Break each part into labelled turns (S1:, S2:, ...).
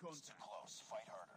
S1: Encounter. It's too close. Fight her.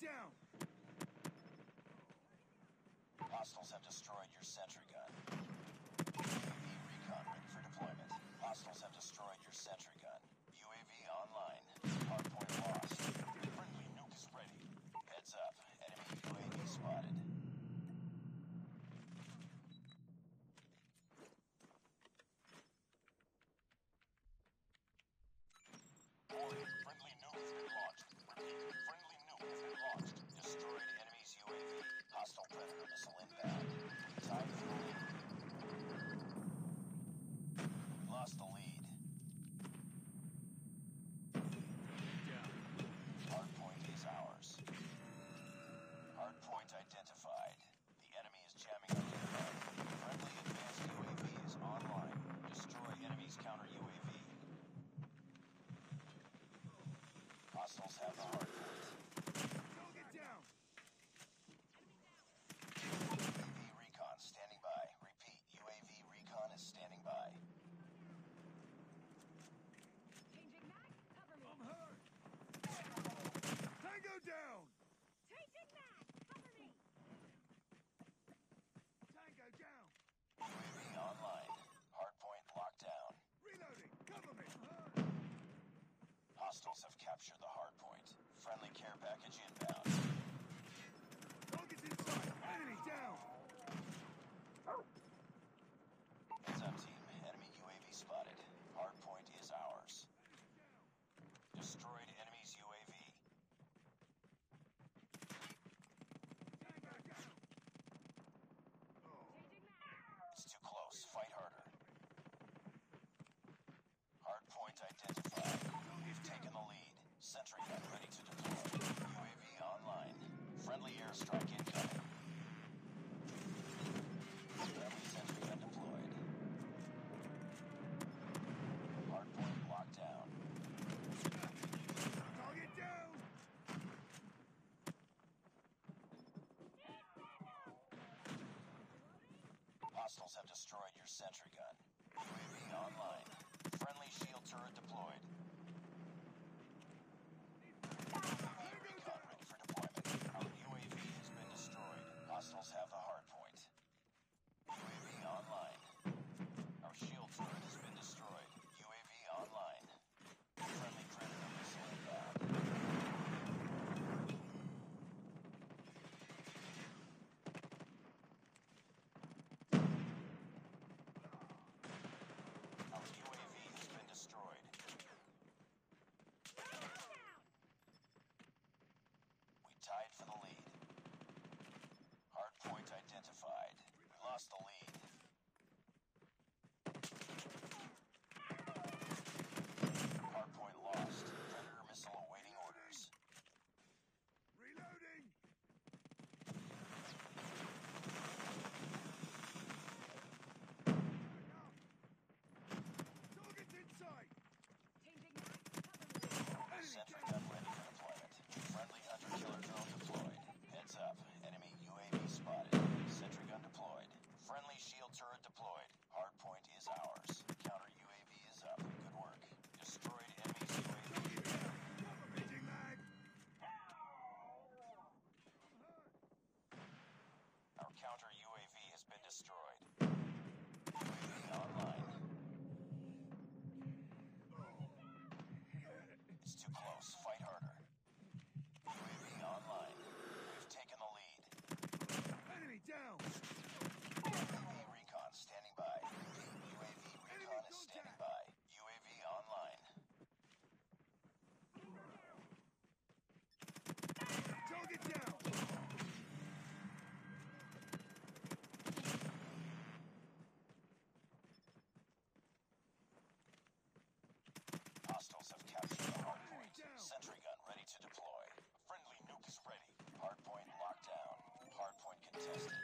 S1: Get down! Hostiles have destroyed your sentry gun. Friendly care package inbound.
S2: Target's inside! Enemy down!
S1: Heads up, team. Enemy UAV spotted. Hardpoint is ours. Destroyed enemy's UAV. It's too close. Fight harder. Hardpoint identified. We've taken the lead. Sentry Friendly airstrike incoming. Friendly sentry gun deployed. Hardpoint locked down.
S2: Target down!
S1: Hostiles have destroyed your sentry gun. Contested.